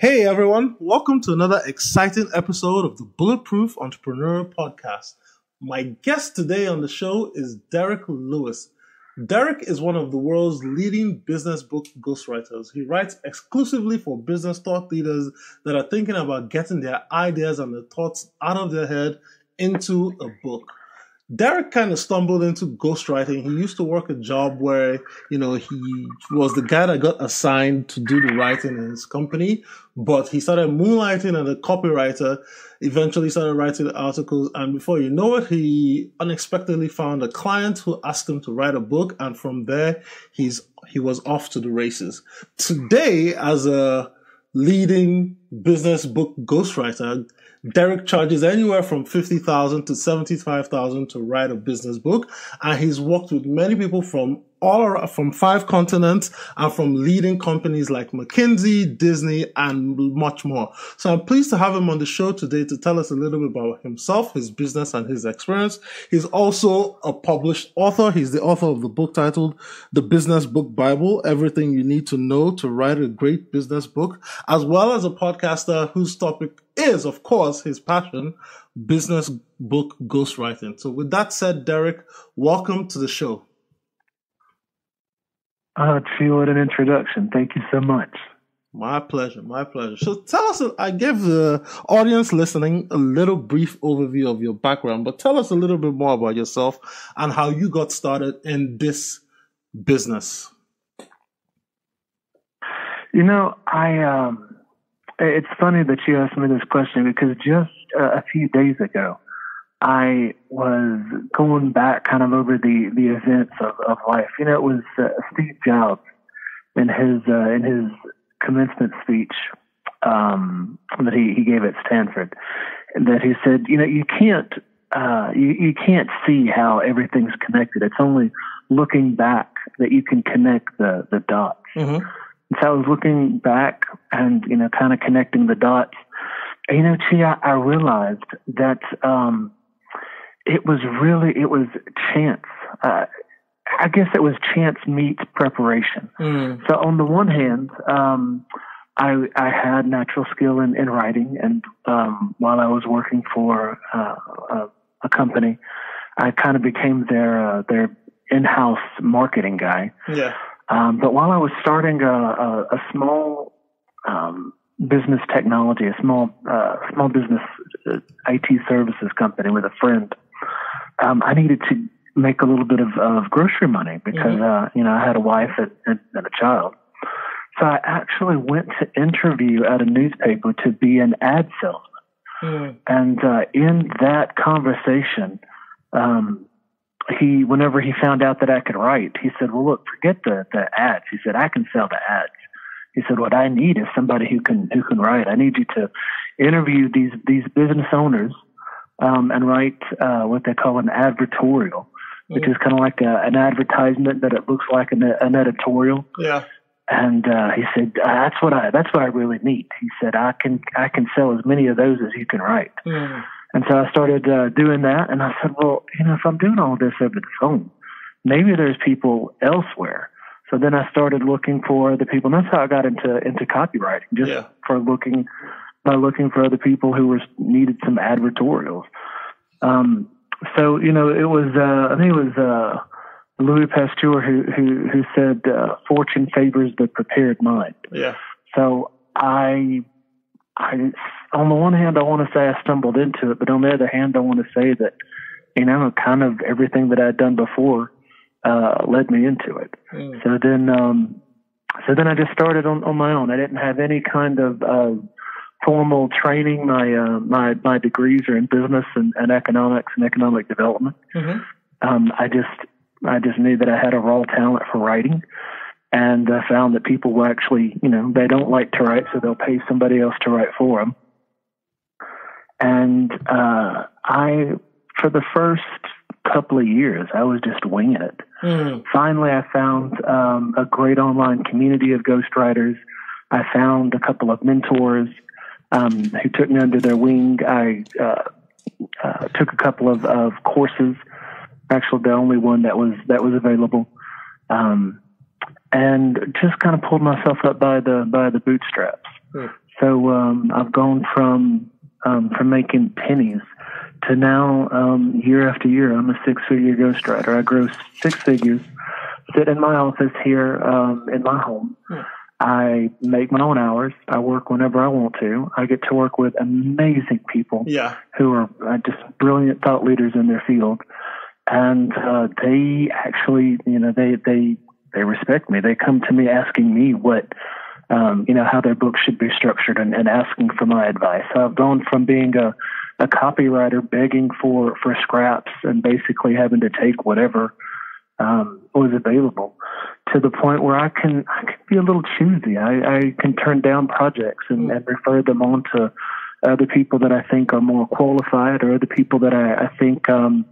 Hey everyone, welcome to another exciting episode of the Bulletproof Entrepreneur Podcast. My guest today on the show is Derek Lewis. Derek is one of the world's leading business book ghostwriters. He writes exclusively for business thought leaders that are thinking about getting their ideas and their thoughts out of their head into a book. Derek kind of stumbled into ghostwriting. He used to work a job where, you know, he was the guy that got assigned to do the writing in his company, but he started moonlighting as a copywriter, eventually started writing articles, and before you know it, he unexpectedly found a client who asked him to write a book, and from there, he's he was off to the races. Today, as a leading business book ghostwriter, Derek charges anywhere from 50,000 to 75,000 to write a business book. And he's worked with many people from all around, from five continents and from leading companies like McKinsey, Disney, and much more. So I'm pleased to have him on the show today to tell us a little bit about himself, his business, and his experience. He's also a published author. He's the author of the book titled The Business Book Bible, Everything You Need to Know to Write a Great Business Book, as well as a podcaster whose topic is, of course, his passion, business book ghostwriting. So with that said, Derek, welcome to the show. Uh, gee, what an introduction. Thank you so much. My pleasure, my pleasure. So tell us, I gave the audience listening a little brief overview of your background, but tell us a little bit more about yourself and how you got started in this business. You know, I, um, it's funny that you asked me this question because just uh, a few days ago, I was going back kind of over the, the events of, of life. You know, it was uh, Steve Jobs in his, uh, in his commencement speech, um, that he, he gave at Stanford that he said, you know, you can't, uh, you, you can't see how everything's connected. It's only looking back that you can connect the, the dots. Mm-hmm. So I was looking back and, you know, kind of connecting the dots. And, you know, Chi, I, I realized that, um, it was really it was chance. Uh, I guess it was chance meets preparation. Mm. So on the one hand, um, I I had natural skill in, in writing, and um, while I was working for uh, a, a, company, I kind of became their uh, their in-house marketing guy. Yeah. Um, but while I was starting a, a, a small um, business technology, a small uh, small business uh, IT services company with a friend, um, I needed to make a little bit of, of grocery money because mm-hmm. uh, you know I had a wife and, and, and a child. So I actually went to interview at a newspaper to be an ad salesman. Mm. And uh, in that conversation, um, he, whenever he found out that I could write, he said, "Well, look, forget the the ads." He said, "I can sell the ads." He said, "What I need is somebody who can who can write. I need you to interview these these business owners um, and write uh, what they call an advertorial, which mm. is kind of like a, an advertisement that it looks like an, an editorial. Yeah. And uh, he said, uh, "That's what I. That's what I really need." He said, "I can I can sell as many of those as you can write." Mm. And so I started uh, doing that, and I said, "Well, you know, if I'm doing all this over the phone, maybe there's people elsewhere." So then I started looking for the people, and that's how I got into into copywriting, just yeah. for looking by looking for other people who were needed some advertorials. Um, so you know, it was uh, I think it was uh, Louis Pasteur who who who said, uh, "Fortune favors the prepared mind." Yeah. So I, I on the one hand, I want to say I stumbled into it, but on the other hand, I want to say that you know, kind of everything that I'd done before uh, led me into it. Mm. So then, um, so then I just started on on my own. I didn't have any kind of uh, formal training. My uh, my my degrees are in business and, and economics and economic development. Mm-hmm. Um, I just I just knew that I had a raw talent for writing, and I found that people were actually you know they don't like to write, so they'll pay somebody else to write for them. And uh, I, for the first couple of years, I was just winging it. Mm. Finally, I found um, a great online community of ghostwriters. I found a couple of mentors um, who took me under their wing. I uh, uh, took a couple of, of courses, actually the only one that was that was available, um, and just kind of pulled myself up by the by the bootstraps. Hmm. So um, I've gone from um, from making pennies to now um, year after year I'm a six figure ghostwriter. I gross six figures, sit in my office here um, in my home. Hmm. I make my own hours. I work whenever I want to. I get to work with amazing people yeah. who are uh, just brilliant thought leaders in their field, and uh, they actually, you know, they they they respect me. They come to me asking me what, um, you know, how their book should be structured and, and asking for my advice. So I've gone from being a a copywriter begging for for scraps and basically having to take whatever um, was available to the point where I can I can be a little choosy. I, I can turn down projects and, mm. and refer them on to other people that I think are more qualified or other people that I, I think um,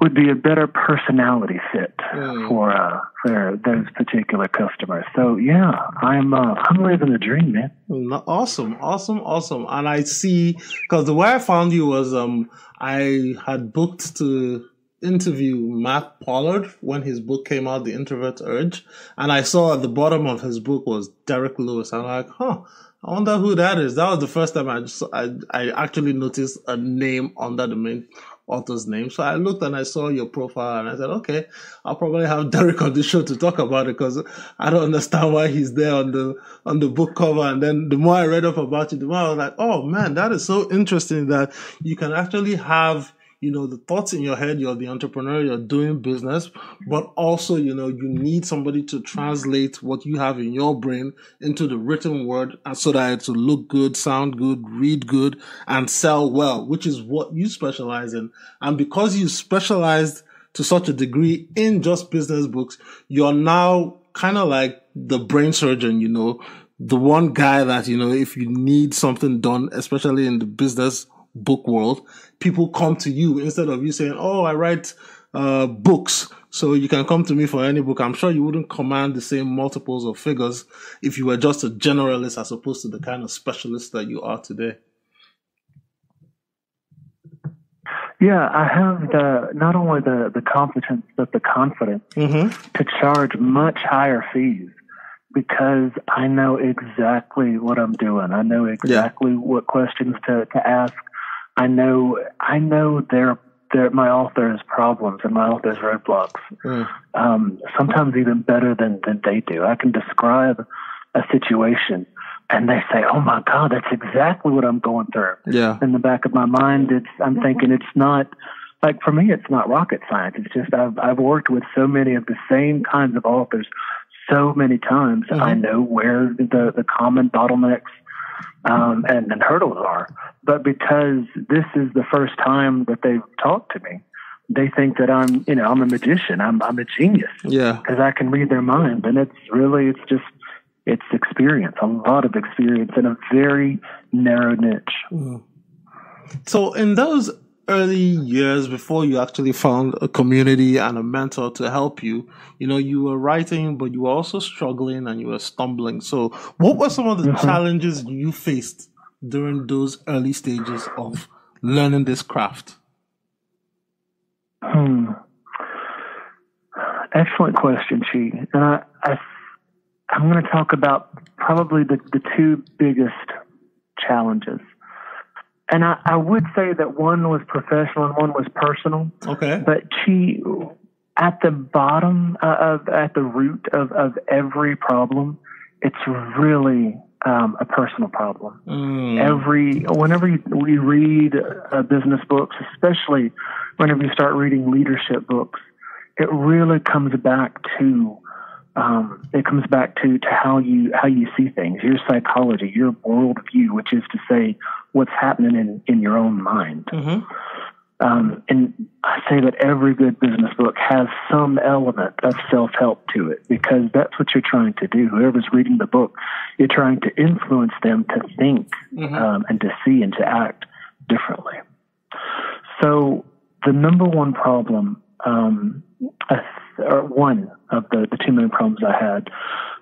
would be a better personality fit mm. for uh, for those particular customers. So yeah, I'm uh, I'm living the dream, man. Awesome, awesome, awesome. And I see because the way I found you was um I had booked to interview Matt Pollard when his book came out, The Introvert's Edge, and I saw at the bottom of his book was Derek Lewis. I'm like, huh. I wonder who that is. That was the first time I just I, I actually noticed a name under the main author's name. So I looked and I saw your profile and I said, okay, I'll probably have Derek on the show to talk about it because I don't understand why he's there on the on the book cover. And then the more I read up about it, the more I was like, oh man, that is so interesting that you can actually have you know, the thoughts in your head, you're the entrepreneur, you're doing business, but also, you know, you need somebody to translate what you have in your brain into the written word uh, so that it will look good, sound good, read good, and sell well, which is what you specialize in. And because you specialized to such a degree in just business books, you're now kind of like the brain surgeon, you know, the one guy that, you know, if you need something done, especially in the business book world, people come to you instead of you saying, "Oh, I write uh, books." So you can come to me for any book. I'm sure you wouldn't command the same multiples of figures if you were just a generalist as opposed to the kind of specialist that you are today. Yeah, I have the not only the the competence but the confidence mm-hmm. to charge much higher fees because I know exactly what I'm doing. I know exactly yeah. what questions to, to ask. I know I know their their my author's problems and my author's roadblocks. Mm. Um, sometimes even better than than they do. I can describe a situation and they say, "Oh my God, that's exactly what I'm going through." Yeah. In the back of my mind, it's I'm thinking it's not like for me, it's not rocket science. It's just I've I've worked with so many of the same kinds of authors so many times. Mm-hmm. I know where the the common bottlenecks um, and, and hurdles are. But because this is the first time that they've talked to me, they think that I'm, you know, I'm a magician. I'm, I'm a genius. Yeah. Because I can read their mind, and it's really, it's just, it's experience, a lot of experience in a very narrow niche. Mm. So in those early years before you actually found a community and a mentor to help you, you know, you were writing, but you were also struggling and you were stumbling. So, what were some of the mm-hmm. challenges you faced during those early stages of learning this craft? Hmm. Excellent question, Chi. And I, I I'm going to talk about probably the, the two biggest challenges and I, I would say that one was professional and one was personal. Okay. But Chi, at the bottom uh, of, at the root of, of every problem, it's really um, a personal problem. Mm. Every, whenever you, we read uh, business books, especially whenever you start reading leadership books, it really comes back to um, it comes back to, to how you how you see things, your psychology, your worldview, which is to say what's happening in, in your own mind. Mm-hmm. Um, and I say that every good business book has some element of self help to it because that's what you're trying to do. Whoever's reading the book, you're trying to influence them to think mm-hmm. um, and to see and to act differently. So the number one problem um, or one of the, the two main problems I had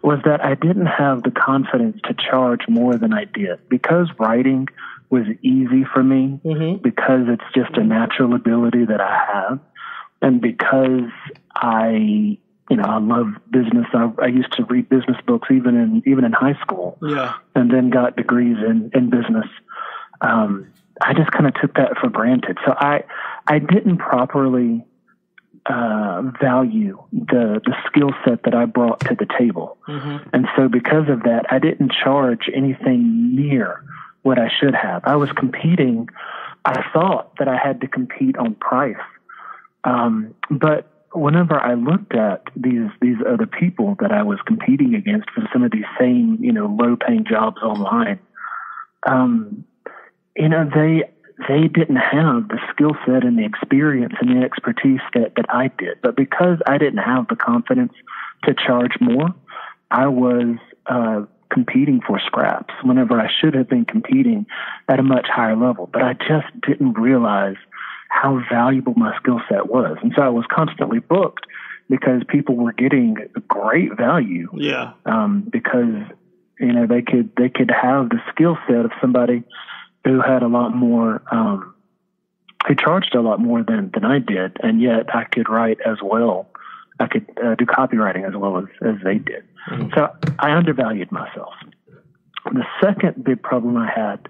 was that I didn't have the confidence to charge more than I did because writing was easy for me mm-hmm. because it's just a natural ability that I have and because I you know, I love business. I, I used to read business books even in even in high school. Yeah. And then got degrees in in business. Um, I just kind of took that for granted. So I I didn't properly uh, value the the skill set that I brought to the table, mm-hmm. and so because of that, I didn't charge anything near what I should have. I was competing. I thought that I had to compete on price, um, but whenever I looked at these these other people that I was competing against for some of these same you know low paying jobs online, um, you know they they didn't have the skill set and the experience and the expertise that that I did. But because I didn't have the confidence to charge more, I was uh, competing for scraps whenever I should have been competing at a much higher level. But I just didn't realize how valuable my skill set was. And so I was constantly booked because people were getting great value. Yeah. Um, because you know they could they could have the skill set of somebody who had a lot more um, who charged a lot more than than I did, and yet I could write as well. I could uh, do copywriting as well as as they did. Mm-hmm. So I undervalued myself. The second big problem I had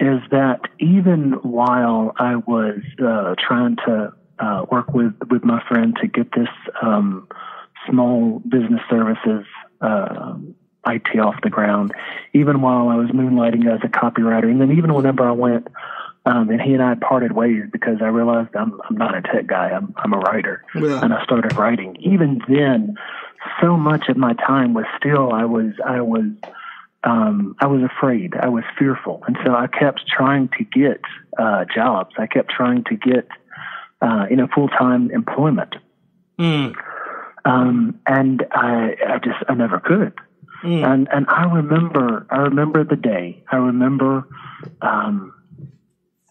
is that even while I was uh, trying to uh, work with with my friend to get this um, small business services uh, IT off the ground, even while I was moonlighting as a copywriter, and then even whenever I went um, and he and I parted ways because I realized I'm I'm not a tech guy. I'm I'm a writer, yeah. and I started writing. Even then, so much of my time was still I was I was um, I was afraid. I was fearful. And so I kept trying to get uh, jobs. I kept trying to get, uh, you know, full time employment. Mm. Um, and I, I just, I never could. Mm. And, and I remember, I remember the day. I remember, um,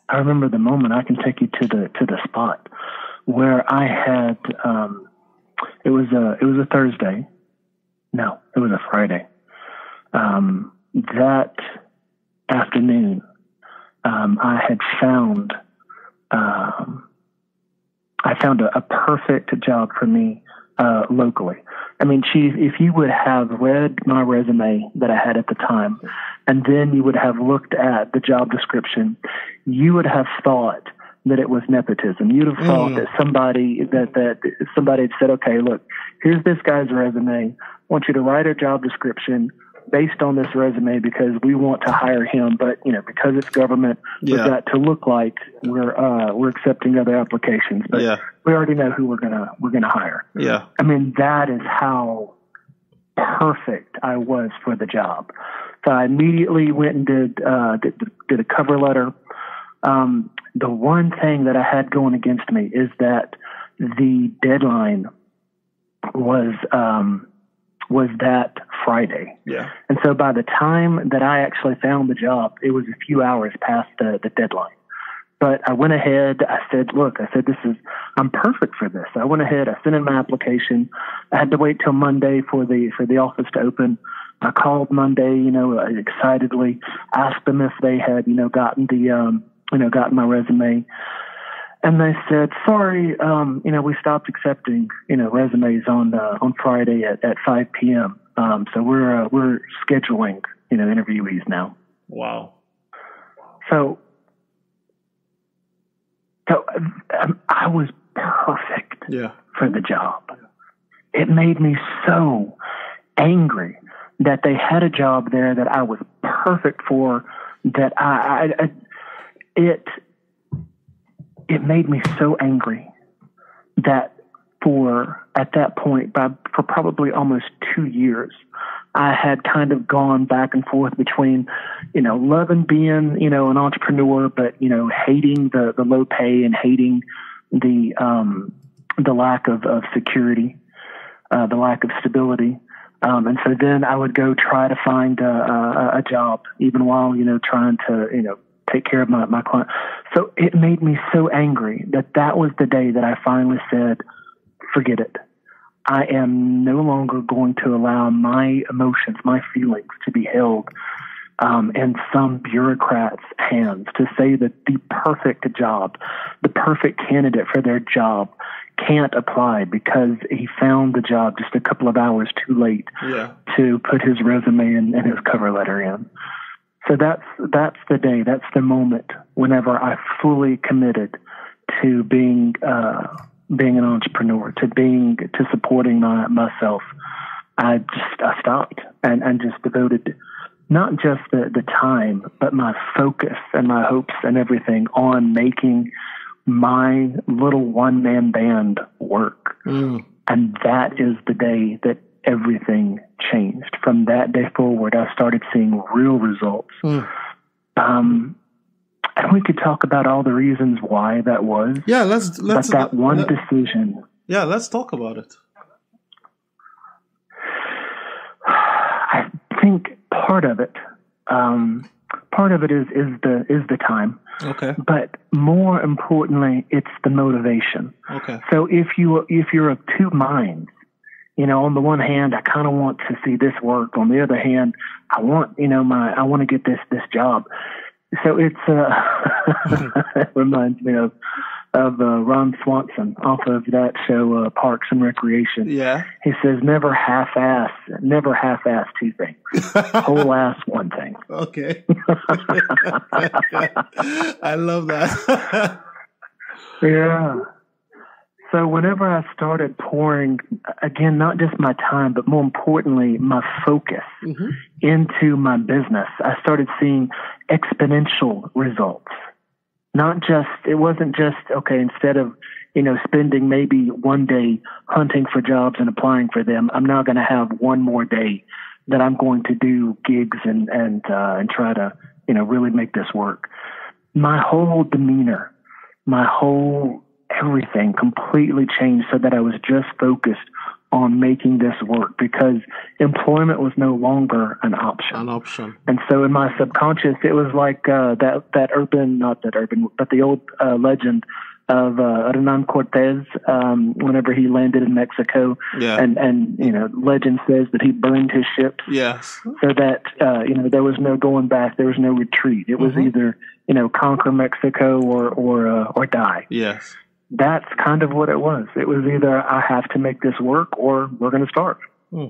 I remember the moment. I can take you to the to the spot where I had. Um, it was a it was a Thursday. No, it was a Friday um, that afternoon, um, I had found um, I found a, a, perfect job for me uh, locally. I mean, Chief, if you would have read my resume that I had at the time, and then you would have looked at the job description, you would have thought that it was nepotism. You'd have thought mm. that somebody that that somebody had said, "Okay, look, here's this guy's resume. I want you to write a job description." Based on this resume because we want to hire him, but you know because it's government, yeah. we've got to look like we're uh, we're accepting other applications. But yeah. we already know who we're gonna we're gonna hire. Yeah, I mean that is how perfect I was for the job. So I immediately went and did uh, did, did a cover letter. Um, the one thing that I had going against me is that the deadline was um, was that Friday. Yeah. And so by the time that I actually found the job, it was a few hours past the, the deadline. But I went ahead. I said, look, I said, this is, I'm perfect for this. I went ahead. I sent in my application. I had to wait till Monday for the, for the office to open. I called Monday, you know, excitedly, asked them if they had, you know, gotten the, um, you know, gotten my resume and they said, "Sorry, um, you know, we stopped accepting, you know, resumes on uh, on Friday at, at 5 p.m. Um, so we're uh, we're scheduling, you know, interviewees now." Wow. So, so um, I was perfect yeah. for the job. It made me so angry that they had a job there that I was perfect for. That I, I, I it it made me so angry that for at that point by for probably almost two years i had kind of gone back and forth between you know loving being you know an entrepreneur but you know hating the the low pay and hating the um the lack of of security uh the lack of stability. Um and so then i would go try to find a, a, a job even while you know trying to you know take care of my, my client. So it made me so angry that that was the day that I finally said, forget it. I am no longer going to allow my emotions, my feelings to be held um, in some bureaucrat's hands to say that the perfect job, the perfect candidate for their job can't apply because he found the job just a couple of hours too late Yeah. to put his resume and, and his cover letter in. So that's that's the day, that's the moment whenever I fully committed to being uh, being an entrepreneur, to being to supporting my myself. I just I stopped and, and just devoted not just the, the time, but my focus and my hopes and everything on making my little one man band work. Mm. And that is the day that everything changed. From that day forward, I started seeing real results. Mm. Um, and we could talk about all the reasons why that was. Yeah, let's let's but that one let- decision, yeah, let's talk about it. I think part of it, um, part of it is is the is the time, Okay. but more importantly, it's the motivation. Okay. So if you if you're of two minds, you know, on the one hand, I kind of want to see this work. On the other hand, I want you know my I want to get this this job. So it's uh, it reminds me of of uh, Ron Swanson off of that show uh, Parks and Recreation. Yeah. He says never half ass, never half ass two things, whole ass one thing. Okay. I love that. Yeah. So whenever I started pouring, again, not just my time, but more importantly, my focus Mhm. into my business, I started seeing exponential results. Not just, it wasn't just, okay, instead of, you know, spending maybe one day hunting for jobs and applying for them, I'm now going to have one more day that I'm going to do gigs and, and, uh, and try to, you know, really make this work. My whole demeanor, my whole everything completely changed so that I was just focused on making this work because employment was no longer an option. An option. And so in my subconscious, it was like uh, that that urban, not that urban, but the old uh, legend of uh, Hernan Cortez um, whenever he landed in Mexico, Yeah. and and you know legend says that he burned his ships yes. so that uh, you know there was no going back, there was no retreat. It was Mhm. either you know conquer Mexico or or uh, or die Yes. That's kind of what it was. It was either I have to make this work or we're going to starve. Hmm.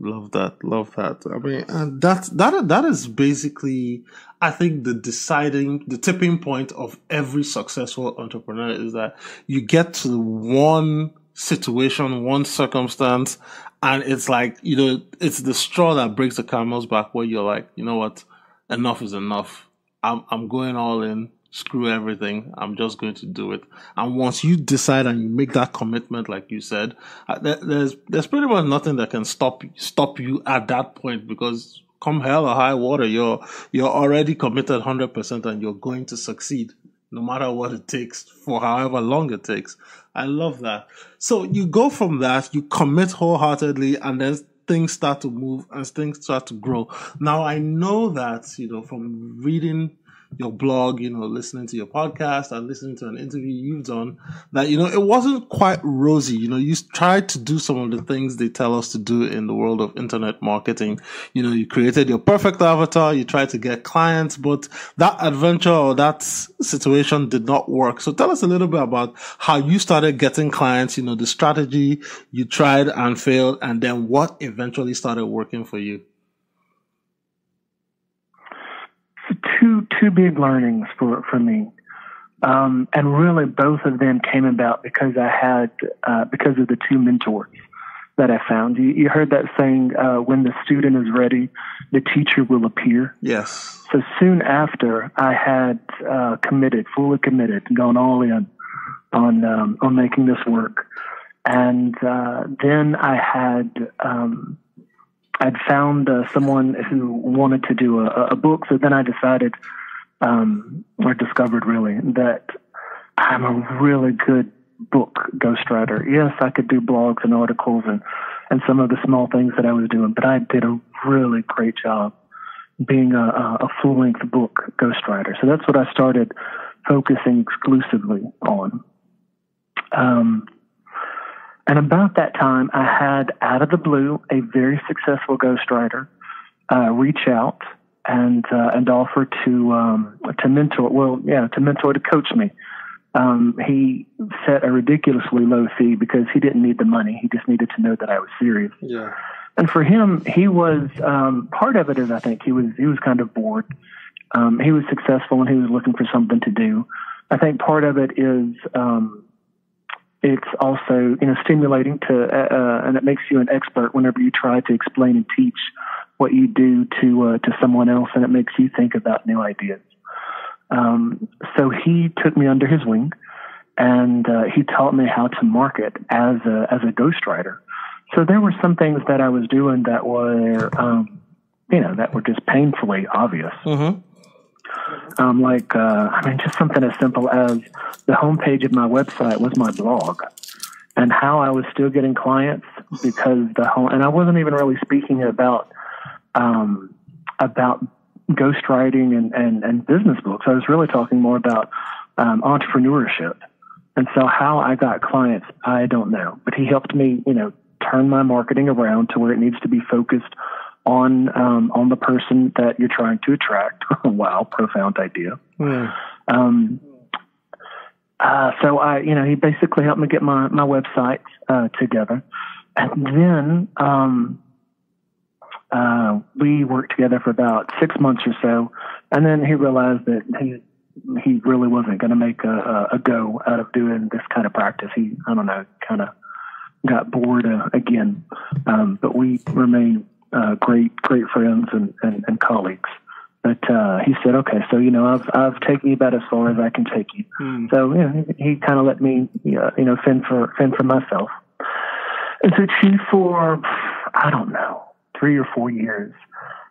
Love that. Love that. I mean, uh, and that that that is basically, I think, the deciding, the tipping point of every successful entrepreneur is that you get to one situation, one circumstance, and it's like you know, it's the straw that breaks the camel's back. Where you're like, you know what, enough is enough. I'm I'm going all in. Screw everything. I'm just going to do it. And once you decide and you make that commitment, like you said, uh, there's there's pretty much nothing that can stop stop you at that point because come hell or high water, you're you're already committed hundred percent and you're going to succeed no matter what it takes for however long it takes. I love that. So you go from that, you commit wholeheartedly, and then things start to move and things start to grow. Now I know that you know from reading your blog, you know, listening to your podcast and listening to an interview you've done, that, you know, it wasn't quite rosy. You know, you tried to do some of the things they tell us to do in the world of internet marketing. You know, you created your perfect avatar, you tried to get clients, but that adventure or that situation did not work. So tell us a little bit about how you started getting clients, you know, the strategy you tried and failed, and then what eventually started working for you. So two two big learnings for for me, um, and really both of them came about because I had uh, because of the two mentors that I found. You, you heard that saying, uh, "When the student is ready, the teacher will appear." Yes. So soon after, I had uh, committed, fully committed, gone all in on um, on making this work, and uh, then I had um, I'd found uh, someone who wanted to do a, a book. So then I decided, um, or discovered really, that I'm a really good book ghostwriter. Yes, I could do blogs and articles and and some of the small things that I was doing, but I did a really great job being a, a full length book ghostwriter. So that's what I started focusing exclusively on. Um, and about that time, I had out of the blue a very successful ghostwriter uh, reach out and uh, and offer to um, to mentor. Well, yeah, to mentor to coach me Um, he set a ridiculously low fee because he didn't need the money. He just needed to know that I was serious. Yeah. And for him, he was um, part of it is I think he was he was kind of bored. Um, he was successful and he was looking for something to do. I think part of it is um, it's also you know stimulating to uh, uh, and it makes you an expert whenever you try to explain and teach what you do to uh, to someone else, and it makes you think about new ideas. Um, so he took me under his wing, and uh, he taught me how to market as a as a ghostwriter. So there were some things that I was doing that were, um, you know, that were just painfully obvious. Mm-hmm. Um, like, uh, I mean, just something as simple as the homepage of my website was my blog, and how I was still getting clients because the home, and I wasn't even really speaking about um, about ghostwriting and, and, and business books. I was really talking more about um, entrepreneurship. And so how I got clients, I don't know. But he helped me, you know, turn my marketing around to where it needs to be focused on um, on the person that you're trying to attract. wow, profound idea. Mm. Um, uh, so I, you know, he basically helped me get my my website uh, together, and then um, uh, we worked together for about six months or so, and then he realized that he he really wasn't going to make a, a go out of doing this kind of practice. He, I don't know, kind of got bored uh, again. Um, but we remain uh, great, great friends and, and, and colleagues. But uh, he said, "Okay, so you know, I've I've taken you about as far as I can take you." Mm. So you know, he, he kind of let me, uh, you know, fend for fend for myself. And so, Chief, for I don't know, three or four years,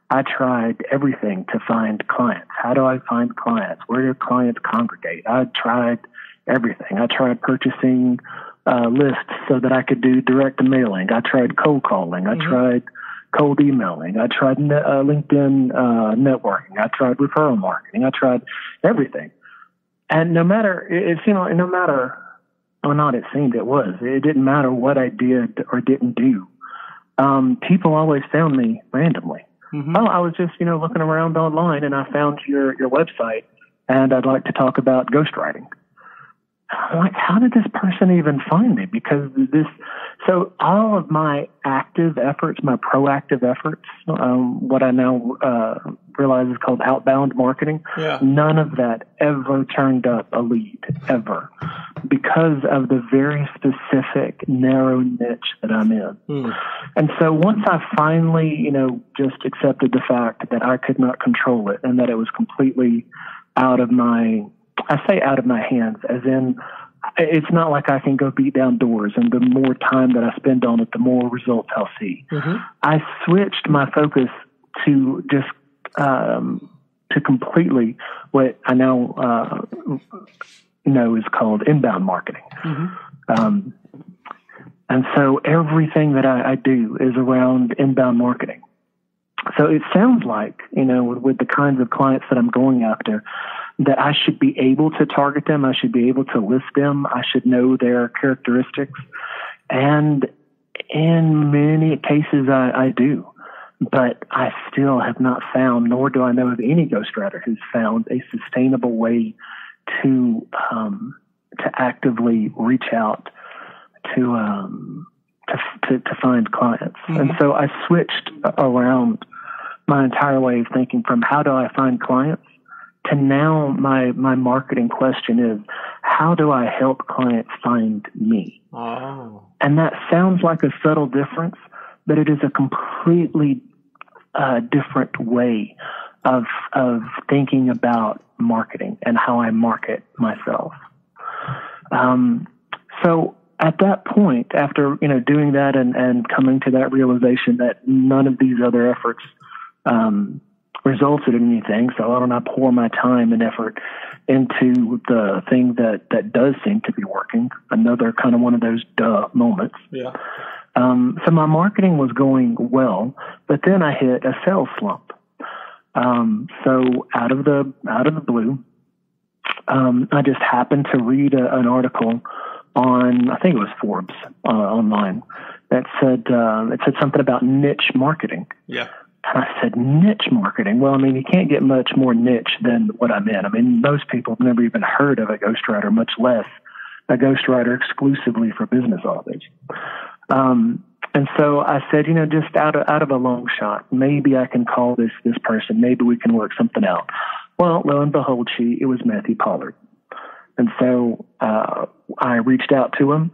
I tried everything to find clients. How do I find clients? Where do clients congregate? I tried everything. I tried purchasing uh, lists so that I could do direct mailing. I tried cold calling. I Mhm. tried cold emailing. I tried ne- uh, LinkedIn uh, networking. I tried referral marketing. I tried everything. And no matter, it, it seemed like no matter, or not it seemed it was, it didn't matter what I did or didn't do. Um, people always found me randomly. Mhm. Oh, I was just, you know, looking around online and I found your, your website and I'd like to talk about ghostwriting. I'm like, how did this person even find me? Because this, so all of my active efforts, my proactive efforts, um, what I now uh, realize is called outbound marketing, Yeah. none of that ever turned up a lead, ever, because of the very specific, narrow niche that I'm in. Mm. And so once I finally, you know, just accepted the fact that I could not control it and that it was completely out of my, I say out of my hands, as in, it's not like I can go beat down doors and the more time that I spend on it, the more results I'll see. Mhm. I switched my focus to just, um, to completely what I now, uh, know is called inbound marketing. Mhm. Um, and so everything that I, I do is around inbound marketing. So it sounds like, you know, with, with the kinds of clients that I'm going after, that I should be able to target them. I should be able to list them. I should know their characteristics. And in many cases, I, I do. But I still have not found, nor do I know of any ghostwriter who's found a sustainable way to um, to actively reach out to um, to, to, to find clients. And Mhm. so I switched around my entire way of thinking from how do I find clients to now my my marketing question is how do I help clients find me? Oh. And that sounds like a subtle difference, but it is a completely uh, different way of of thinking about marketing and how I market myself. Um, so at that point, after you know doing that and, and coming to that realization that none of these other efforts um, resulted in anything, so why don't I pour my time and effort into the thing that that does seem to be working? Another kind of one of those duh moments. Yeah. Um, so my marketing was going well, but then I hit a sales slump. Um, so out of the out of the blue, um, I just happened to read a, an article on I think it was Forbes uh, online that said uh, it said something about niche marketing, Yeah. And I said, niche marketing. Well, I mean, you can't get much more niche than what I'm in. I mean, most people have never even heard of a ghostwriter, much less a ghostwriter exclusively for business authors. Um, and so I said, you know, just out of, out of a long shot, maybe I can call this this person. Maybe we can work something out. Well, lo and behold, she it was Matthew Pollard, and so uh, I reached out to him.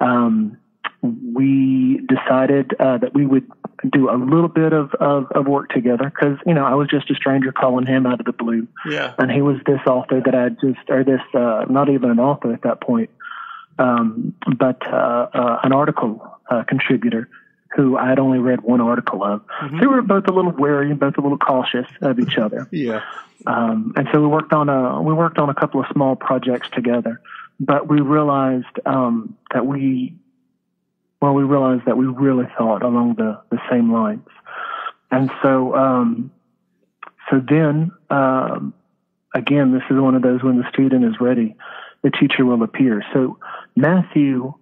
Um, we decided uh, that we would do a little bit of, of, of work together because you know I was just a stranger calling him out of the blue, yeah. and he was this author that I just or this uh, not even an author at that point, um, but uh, uh, an article uh, contributor who I had only read one article of. Mm-hmm. They were both a little wary and both a little cautious of each other. yeah. Um, and so we worked on a we worked on a couple of small projects together, but we realized um, that we well we realized that we really thought along the the same lines, and so um, so then um, again this is one of those when the student is ready, the teacher will appear. So Matthew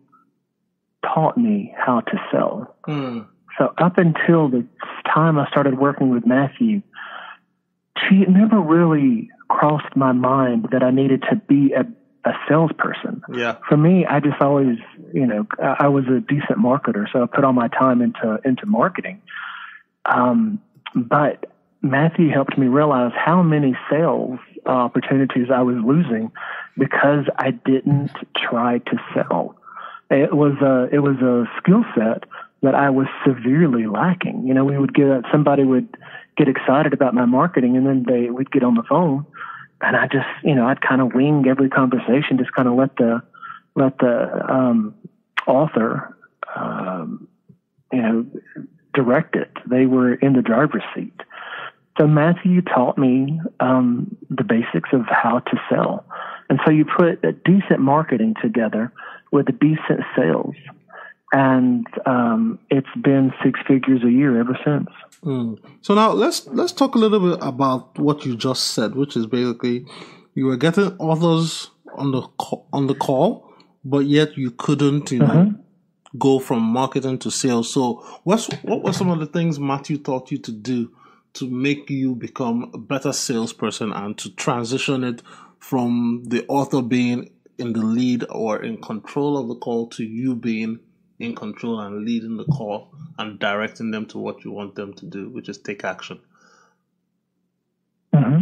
taught me how to sell. Mm. So up until the time I started working with Matthew, she never really crossed my mind that I needed to be a, a salesperson. Yeah. For me, I just always, you know, I was a decent marketer, so I put all my time into into marketing. Um, but Matthew helped me realize how many sales opportunities I was losing because I didn't try to sell. It was a it was a skill set that I was severely lacking. You know, we would get somebody would get excited about my marketing, and then they we'd get on the phone, and I just you know I'd kind of wing every conversation, just kind of let the let the um, author um, you know direct it. They were in the driver's seat. So Matthew taught me um, the basics of how to sell, and so you put a decent marketing together with a decent sales. And um, it's been six figures a year ever since. Mm. So now let's let's talk a little bit about what you just said, which is basically you were getting authors on the on the call, but yet you couldn't, you know, mm-hmm. go from marketing to sales. So what's what were some of the things Matthew taught you to do to make you become a better salesperson and to transition it from the author being in the lead or in control of the call to you being in control and leading the call and directing them to what you want them to do, which is take action. Mm-hmm.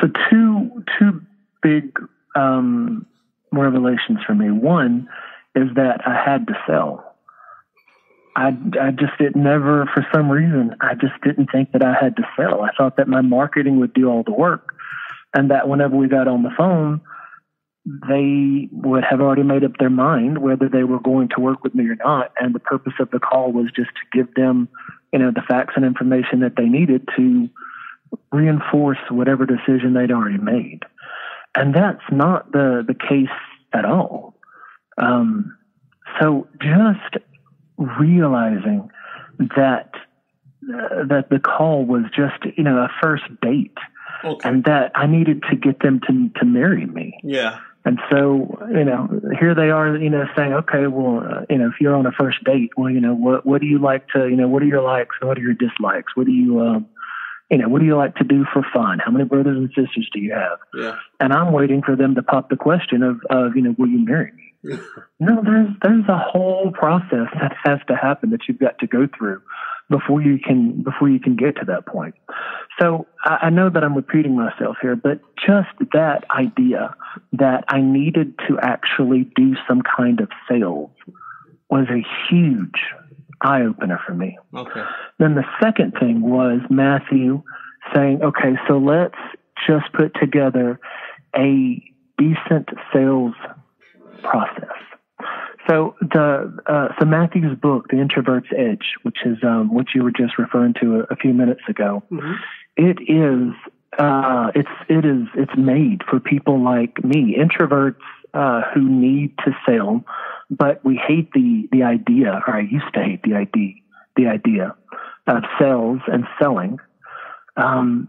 So two two big um, revelations for me. One is that I had to sell. I, I just did never, for some reason, I just didn't think that I had to sell. I thought that my marketing would do all the work, and that whenever we got on the phone, they would have already made up their mind whether they were going to work with me or not. And the purpose of the call was just to give them, you know, the facts and information that they needed to reinforce whatever decision they'd already made. And that's not the, the case at all. Um, so just realizing that uh, that the call was just you know a first date, okay. and that I needed to get them to to marry me. Yeah. And so, you know, here they are, you know, saying, okay, well, uh, you know, if you're on a first date, well, you know, what what do you like to, you know, what are your likes and what are your dislikes? What do you, um, you know, what do you like to do for fun? How many brothers and sisters do you have? Yeah. And I'm waiting for them to pop the question of, of you know, will you marry me? no, there's there's a whole process that has to happen that you've got to go through before you can before you can get to that point. So I, I know that I'm repeating myself here, but just that idea that I needed to actually do some kind of sales was a huge eye opener for me. Okay. Then the second thing was Matthew saying, okay, so let's just put together a decent sales process. So the uh, so Matthew's book, The Introvert's Edge, which is um, what you were just referring to a, a few minutes ago, mm-hmm. it is uh, it's it is it's made for people like me, introverts uh, who need to sell, but we hate the the idea, or I used to hate the idea the idea of sales and selling. Um,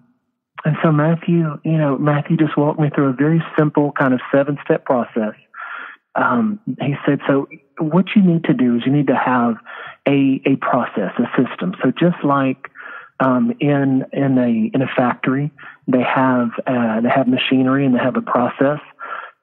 and so Matthew, you know, Matthew just walked me through a very simple kind of seven step process. Um, he said, so what you need to do is you need to have a, a process, a system. So just like um, in in a in a factory. They have uh, they have machinery and they have a process,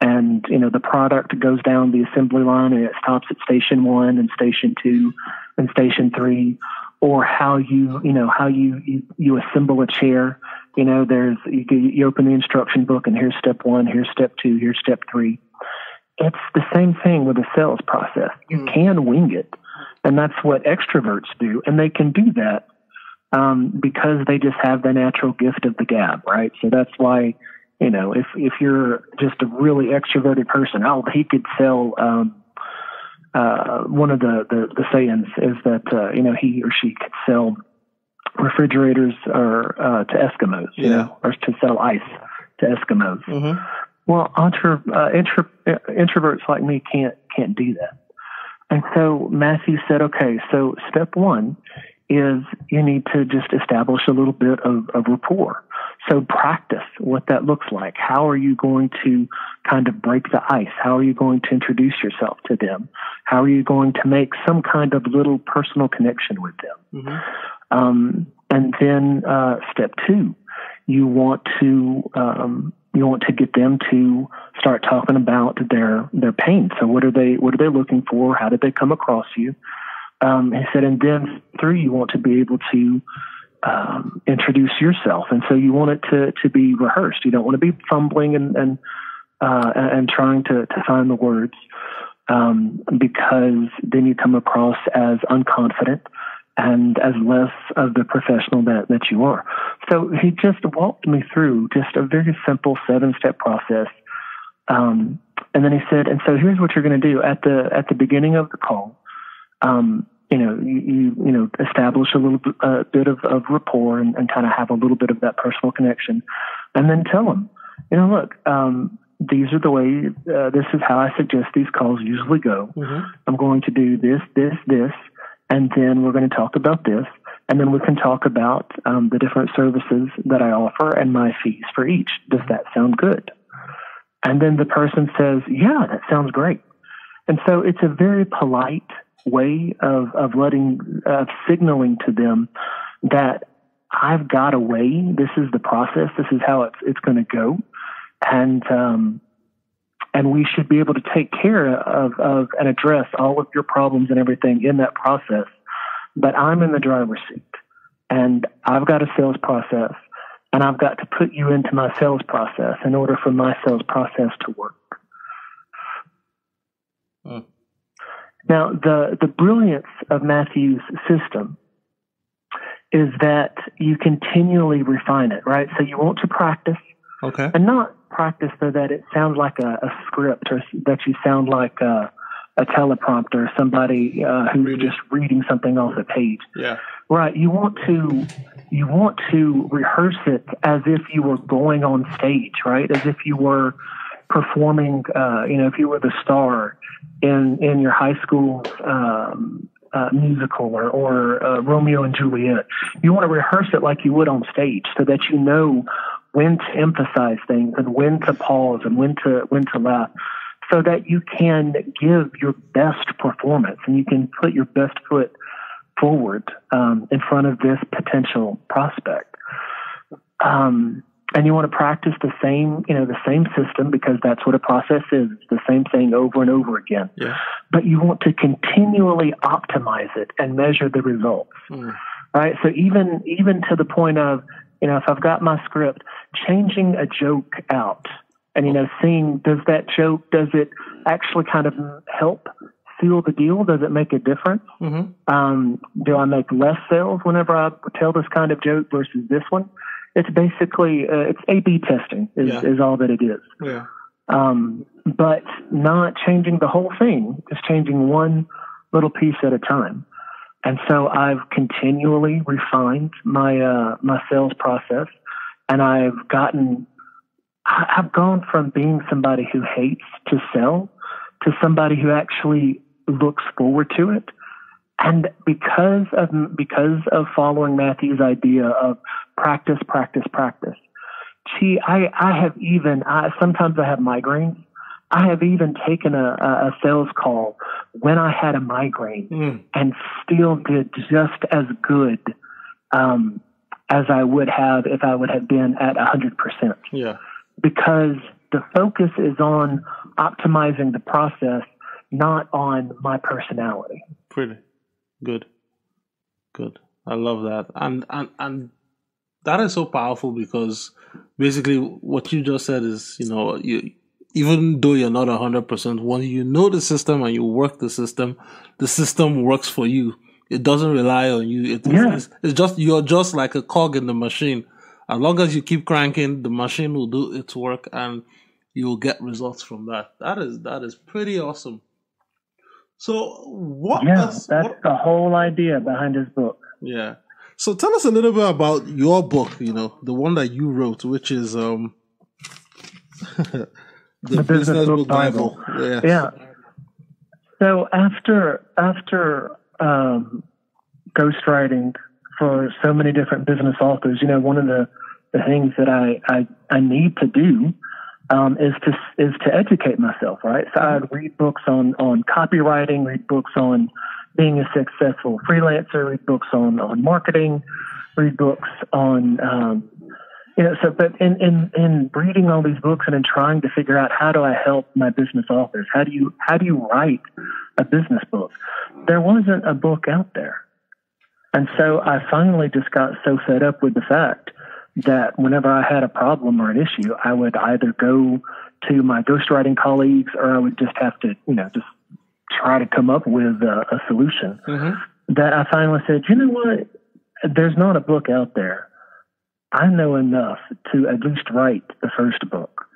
and you know the product goes down the assembly line and it stops at station one and station two and station three, or how you you know how you you, you assemble a chair. You know, there's you, you open the instruction book and here's step one, here's step two, here's step three. It's the same thing with the sales process. You mm. can wing it, and that's what extroverts do, and they can do that um, because they just have the natural gift of the gab, right? So that's why, you know, if if you're just a really extroverted person, oh, he could sell. Um, uh, one of the, the, the sayings is that uh, you know he or she could sell refrigerators or uh, to Eskimos, yeah. you know, or to sell ice to Eskimos. Mm-hmm. Well, intro, uh, intro, introverts like me can't can't do that. And so Matthew said, okay, so step one is you need to just establish a little bit of, of rapport. So practice what that looks like. How are you going to kind of break the ice? How are you going to introduce yourself to them? How are you going to make some kind of little personal connection with them? Mm-hmm. Um, and then uh, step two, you want to um, you want to get them to start talking about their their pain. So what are they what are they looking for? How did they come across you? Um, he said, and then three, you want to be able to um, introduce yourself, and so you want it to to be rehearsed. You don't want to be fumbling and and uh, and trying to to find the words um, because then you come across as unconfident and as less of the professional that, that you are. So he just walked me through just a very simple seven step process. Um, and then he said, and so here's what you're going to do at the, at the beginning of the call um, you know, you, you, you know, establish a little bit, uh, bit of, of rapport and, and kind of have a little bit of that personal connection, and then tell them, you know, look, um, these are the way. Uh, this is how I suggest these calls usually go. Mm-hmm. I'm going to do this, this, this, and then we're going to talk about this, and then we can talk about um, the different services that I offer and my fees for each. Does that sound good? And then the person says, "Yeah, that sounds great." And so it's a very polite way of, of letting, of signaling to them that I've got a way. This is the process. This is how it's, it's going to go. And, um, and we should be able to take care of, of and address all of your problems and everything in that process. But I'm in the driver's seat and I've got a sales process and I've got to put you into my sales process in order for my sales process to work. Hmm. Now, the, the brilliance of Matthew's system is that you continually refine it, right? So you want to practice. Okay. And not practice so that it sounds like a, a script or that you sound like a, a teleprompter, somebody uh, who's reading. just reading something off a page. Yeah. Right. You want to you want to rehearse it as if you were going on stage, right? As if you were performing, uh, you know, if you were the star in in your high school um, uh, musical or, or uh, Romeo and Juliet, you want to rehearse it like you would on stage, so that you know when to emphasize things and when to pause and when to when to laugh, so that you can give your best performance and you can put your best foot forward um, in front of this potential prospect. Um, and you want to practice the same, you know, the same system because that's what a process is, the same thing over and over again. Yeah. But you want to continually optimize it and measure the results. Mm. Right. So even even to the point of, you know, if I've got my script, changing a joke out and you know, seeing does that joke does it actually kind of help seal the deal? Does it make a difference? Mm-hmm. Um, do I make less sales whenever I tell this kind of joke versus this one? it's basically uh, it's A/B testing is, yeah. is all that it is. Yeah. Um, but not changing the whole thing, just changing one little piece at a time. And so I've continually refined my uh, my sales process, and I've gotten I've gone from being somebody who hates to sell to somebody who actually looks forward to it. And because of because of following Matthew's idea of practice, practice, practice. Gee, I, I have even, I, sometimes I have migraines. I have even taken a, a sales call when I had a migraine mm. and still did just as good um, as I would have if I would have been at 100%. Yeah. Because the focus is on optimizing the process, not on my personality. Pretty good. Good. I love that. And and and that is so powerful because basically what you just said is, you know, you even though you're not 100%, when you know the system and you work the system, the system works for you. It doesn't rely on you. It, Yeah. it's, it's just, you're just like a cog in the machine. As long as you keep cranking, the machine will do its work and you'll get results from that. That is, that is pretty awesome. So what Yeah, else- that's what- the whole idea behind this book. yeah. So tell us a little bit about your book, you know, the one that you wrote, which is um the, Business Book Bible. Yeah. Yeah. So after after um, ghostwriting for so many different business authors, you know, one of the, the things that I, I I need to do um, is to is to educate myself, right? So I'd read books on on copywriting, read books on being a successful freelancer, read books on on marketing, read books on um, you know, so but in, in in reading all these books and in trying to figure out how do I help my business authors, how do you how do you write a business book? There wasn't a book out there. And so I finally just got so fed up with the fact that whenever I had a problem or an issue, I would either go to my ghostwriting colleagues or I would just have to, you know, just try to come up with a, a solution. Mhm. That I finally said, you know what? There's not a book out there. I know enough to at least write the first book.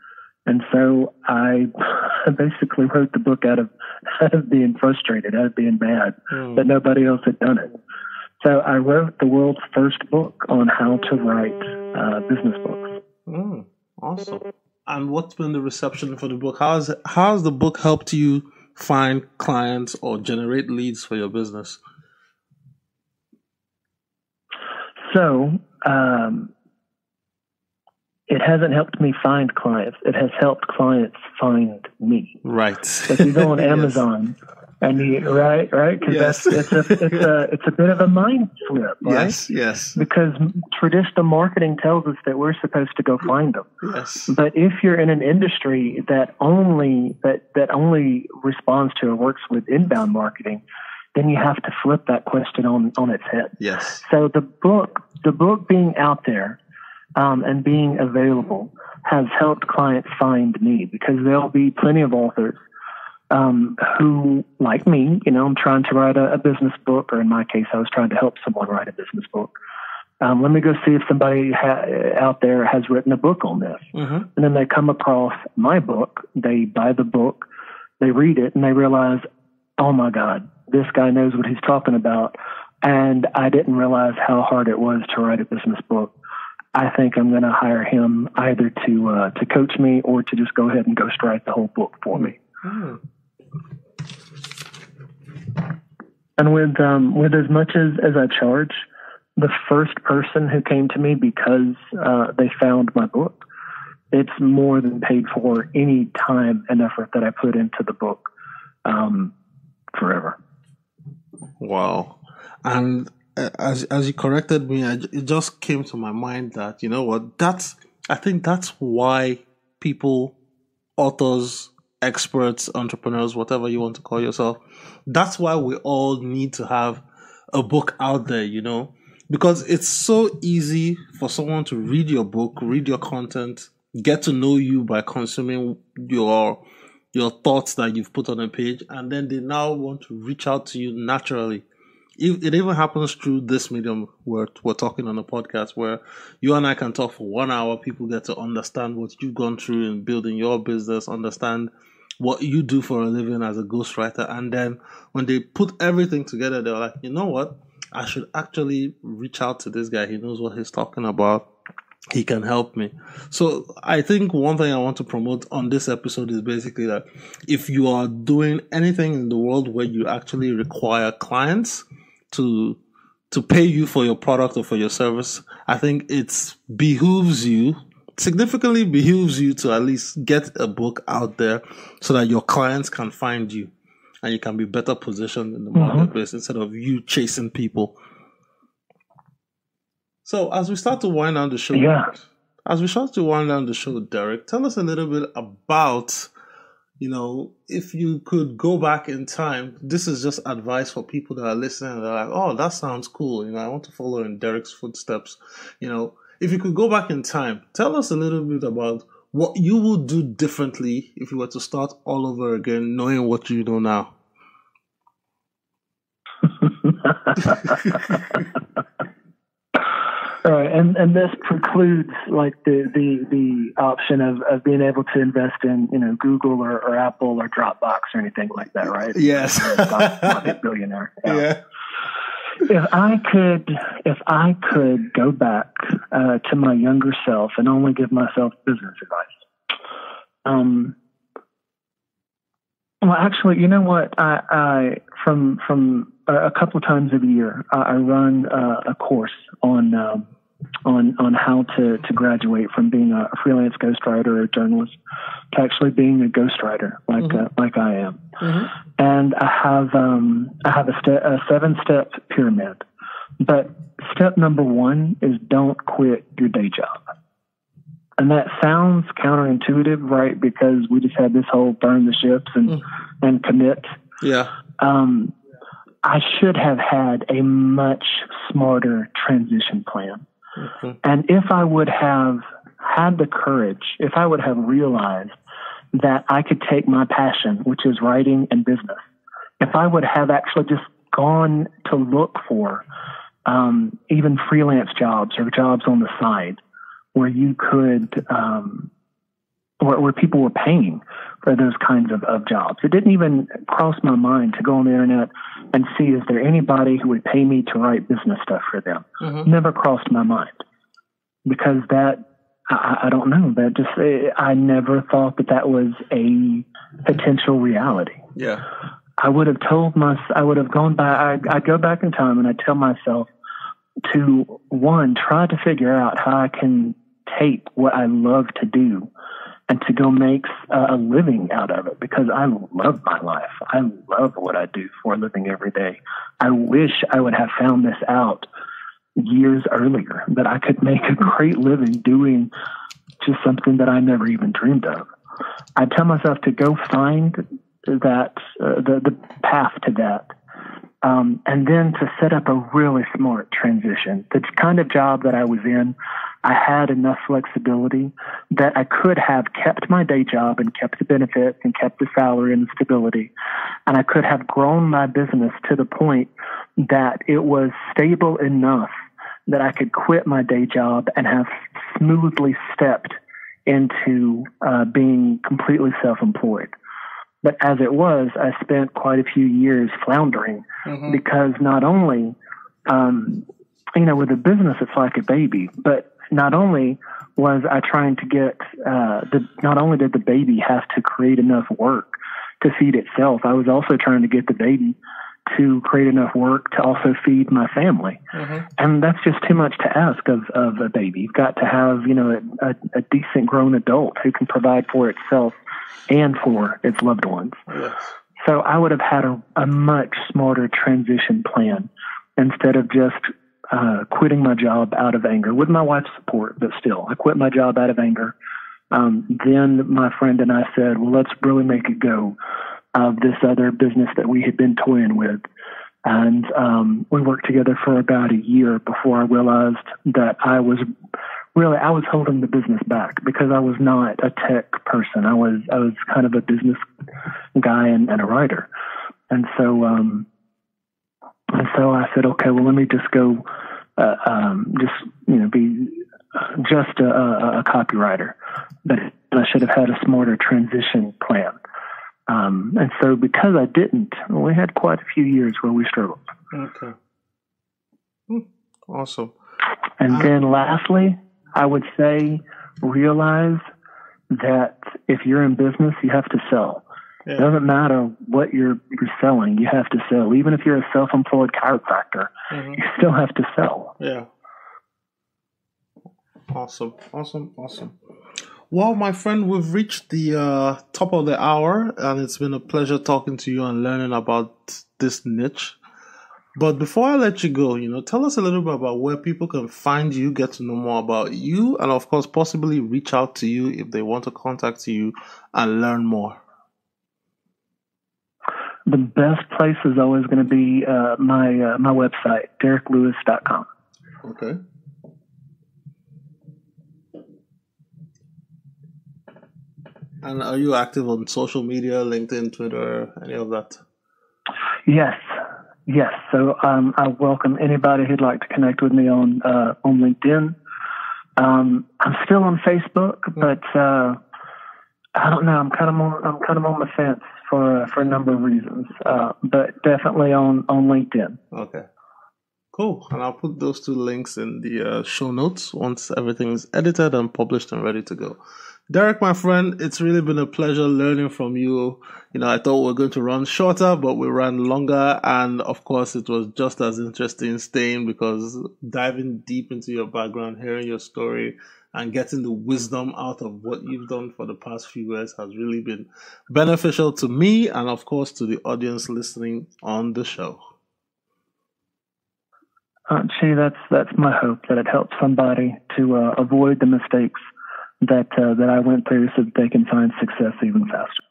And so I basically wrote the book out of out of being frustrated, out of being mad Hmm. that nobody else had done it. So I wrote the world's first book on how to write uh, business books. Mm, awesome. And what's been the reception for the book? How's how's the book helped you find clients or generate leads for your business? So um, it hasn't helped me find clients. It has helped clients find me. Right. If you go on Yes. Amazon and you right, right, because Yes. that's it's a it's a it's a bit of a mind flip, right? Yes, yes, Because traditional marketing tells us that we're supposed to go find them. yes. But if you're in an industry that only that that only responds to or works with inbound marketing, then you have to flip that question on on its head. Yes. So the book, the book being out there um, and being available has helped clients find me because there'll be plenty of authors um, who, like me, you know, I'm trying to write a, a business book, or in my case, I was trying to help someone write a business book. Um, let me go see if somebody ha- out there has written a book on this. hmm And then they come across my book, they buy the book, they read it, and they realize, oh my God, this guy knows what he's talking about. And I didn't realize how hard it was to write a business book. I think I'm going to hire him either to uh, to coach me or to just go ahead and ghostwrite the whole book for me. And with um, with as much as, as I charge, the first person who came to me because uh, they found my book, it's more than paid for any time and effort that I put into the book um, forever. Wow. And as as you corrected me, I, it just came to my mind that you know what? That's I think that's why people, authors, experts, entrepreneurs, whatever you want to call yourself, that's why we all need to have a book out there. You know, because it's so easy for someone to read your book, read your content, get to know you by consuming your your thoughts that you've put on a page, and then they now want to reach out to you naturally. It even happens through this medium where we're talking on a podcast where you and I can talk for one hour, people get to understand what you've gone through in building your business, understand what you do for a living as a ghostwriter, and then when they put everything together, they're like, you know what? I should actually reach out to this guy. He knows what he's talking about he can help me. So I think one thing I want to promote on this episode is basically that if you are doing anything in the world where you actually require clients to to pay you for your product or for your service, I think it behooves you significantly behooves you to at least get a book out there so that your clients can find you and you can be better positioned in the mm-hmm. marketplace instead of you chasing people. So as we start to wind down the show, Yeah. as we start to wind down the show, Derek, tell us a little bit about, you know, if you could go back in time. This is just advice for people that are listening. They're like, oh, that sounds cool. You know, I want to follow in Derek's footsteps. You know, if you could go back in time, tell us a little bit about what you would do differently if you were to start all over again, knowing what you know now. All right, and and this precludes like the the the option of of being able to invest in you know Google or, or Apple or Dropbox or anything like that, right? Yes. not, not a billionaire. yeah. If I could, if I could go back uh, to my younger self and only give myself business advice, um, well, actually, you know what? I, I from from a, couple of times a year, I, I run uh, a course on um, on on how to to graduate from being a freelance ghostwriter or journalist to actually being a ghostwriter, like Mhm. uh, like I am hmm and I have um, I have a, ste- a seven step pyramid. But step number one is don't quit your day job. And that sounds counterintuitive, right? Because we just had this whole burn the ships and Mm. and commit. Yeah. Um, I should have had a much smarter transition plan. Okay. And if I would have had the courage, if I would have realized that I could take my passion, which is writing and business, if I would have actually just gone to look for um, even freelance jobs or jobs on the side where you could, um, where, where people were paying for those kinds of, of jobs. It didn't even cross my mind to go on the internet and see is there anybody who would pay me to write business stuff for them hmm never crossed my mind because that I, I don't know that just eh, I never thought that that was a potential reality. Yeah. I would have told my I would have gone back. I I go back in time and I tell myself to one try to figure out how I can take what I love to do and to go make a a living out of it because I love my life. I love what I do for a living every day. I wish I would have found this out years earlier that I could make a great living doing just something that I never even dreamed of. I tell myself to go find that uh, the the path to that, um, and then to set up a really smart transition. The kind of job that I was in, I had enough flexibility that I could have kept my day job and kept the benefits and kept the salary and the stability, and I could have grown my business to the point that it was stable enough that I could quit my day job and have smoothly stepped into uh, being completely self-employed. But as it was, I spent quite a few years floundering hmm because not only, um, you know, with a business, it's like a baby, but not only was I trying to get, uh, the, not only did the baby have to create enough work to feed itself, I was also trying to get the baby to create enough work to also feed my family. Hmm and that's just too much to ask of, of a baby. You've got to have, you know, a, a, a decent grown adult who can provide for itself and for its loved ones. Yes. So I would have had a, a much smarter transition plan instead of just uh, quitting my job out of anger with my wife's support, but still, I quit my job out of anger. Um, then my friend and I said, well, let's really make a go of this other business that we had been toying with. And um, we worked together for about a year before I realized that I was really I was holding the business back because I was not a tech person. I was I was kind of a business guy and, and a writer, and so um, and so I said, okay, well, let me just go, uh, um, just you know, be just a, a, a copywriter, but I should have had a smarter transition plan. Um, and so because I didn't, we had quite a few years where we struggled. Okay. Hmm. Awesome. And then lastly, I would say realize that if you're in business, you have to sell. It doesn't matter what you're you're selling, you have to sell. Even if you're a self-employed chiropractor, hmm you still have to sell. Yeah. Awesome. Awesome. Awesome. Well, my friend, we've reached the uh, top of the hour, and it's been a pleasure talking to you and learning about this niche. But before I let you go, you know, tell us a little bit about where people can find you, get to know more about you, and of course, possibly reach out to you if they want to contact you and learn more. The best place is always going to be uh, my uh, my website, dereklewis.com. Okay. And are you active on social media, LinkedIn, Twitter, any of that? Yes, yes. So um, I welcome anybody who'd like to connect with me on uh, on LinkedIn. Um, I'm still on Facebook, but uh, I don't know. I'm kind of on I'm kind of on the fence for uh, for a number of reasons, uh, but definitely on on LinkedIn. Okay. Cool. And I'll put those two links in the uh, show notes once everything is edited and published and ready to go. Derek, my friend, it's really been a pleasure learning from you. You know, I thought we were going to run shorter, but we ran longer. And of course, it was just as interesting staying because diving deep into your background, hearing your story, and getting the wisdom out of what you've done for the past few years has really been beneficial to me and, of course, to the audience listening on the show. Chi, that's that's my hope that it helps somebody to uh, avoid the mistakes that uh, that I went through so that they can find success even faster.